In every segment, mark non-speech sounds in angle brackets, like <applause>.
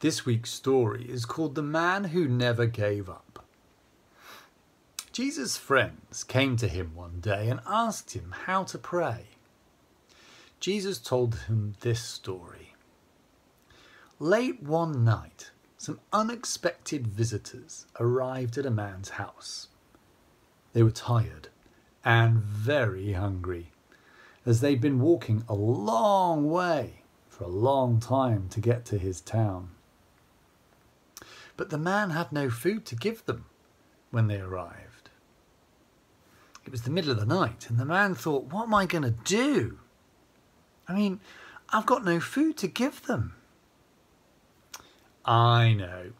This week's story is called The Man Who Never Gave Up. Jesus' friends came to him one day and asked him how to pray. Jesus told him this story. Late one night, some unexpected visitors arrived at a man's house. They were tired and very hungry, as they'd been walking a long way for a long time to get to his town. But the man had no food to give them when they arrived. It was the middle of the night, and the man thought, What am I going to do? I mean, I've got no food to give them. I know.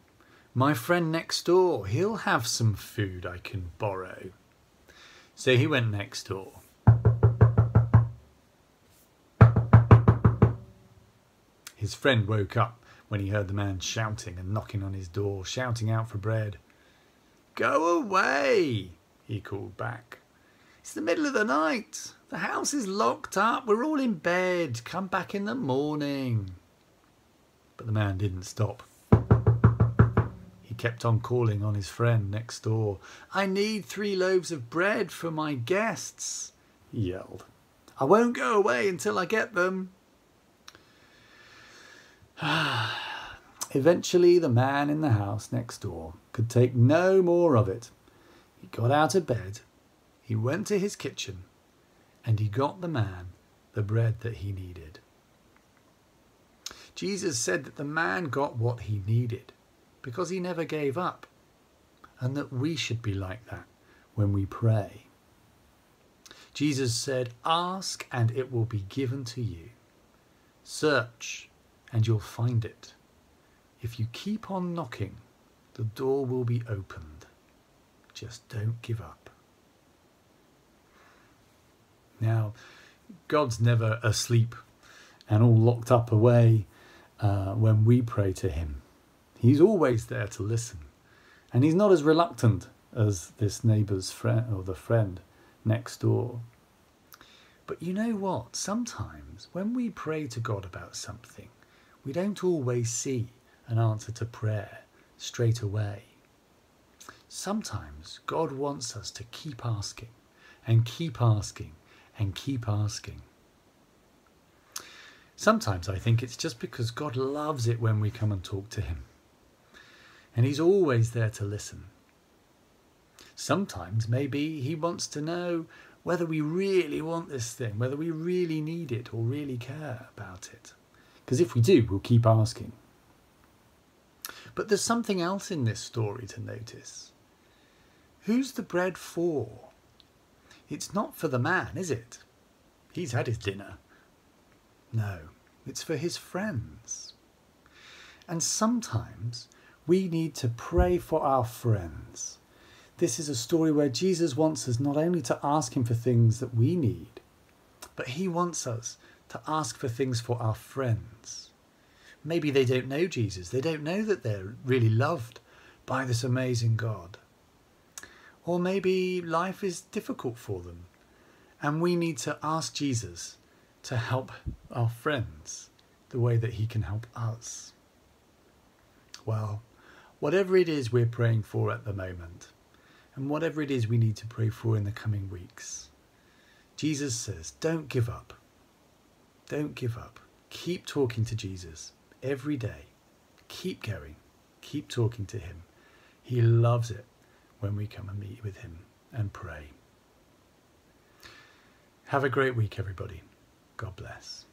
My friend next door, he'll have some food I can borrow. So he went next door. His friend woke up when he heard the man shouting and knocking on his door, shouting out for bread. Go away, he called back. It's the middle of the night. The house is locked up. We're all in bed. Come back in the morning. But the man didn't stop. He kept on calling on his friend next door. I need three loaves of bread for my guests, he yelled. I won't go away until I get them. <sighs> Ah, Eventually, the man in the house next door could take no more of it. He got out of bed, he went to his kitchen, and he got the man the bread that he needed. Jesus said that the man got what he needed because he never gave up, and that we should be like that when we pray. Jesus said, Ask and it will be given to you. Search and you'll find it. If you keep on knocking, the door will be opened. Just don't give up. Now, God's never asleep and all locked up away uh, when we pray to Him. He's always there to listen. And He's not as reluctant as this neighbour's friend or the friend next door. But you know what? Sometimes when we pray to God about something, we don't always see an answer to prayer straight away. Sometimes God wants us to keep asking and keep asking and keep asking. Sometimes I think it's just because God loves it when we come and talk to Him. And He's always there to listen. Sometimes maybe He wants to know whether we really want this thing, whether we really need it or really care about it. Because if we do, we'll keep asking. But there's something else in this story to notice. Who's the bread for? It's not for the man, is it? He's had his dinner. No, it's for his friends. And sometimes we need to pray for our friends. This is a story where Jesus wants us not only to ask him for things that we need, but he wants us to ask for things for our friends. Maybe they don't know Jesus, they don't know that they're really loved by this amazing God. Or maybe life is difficult for them, and we need to ask Jesus to help our friends the way that he can help us. Well, whatever it is we're praying for at the moment, and whatever it is we need to pray for in the coming weeks, Jesus says, don't give up. Don't give up. Keep talking to Jesus every day. Keep going. Keep talking to him. He loves it when we come and meet with him and pray. Have a great week, everybody. God bless.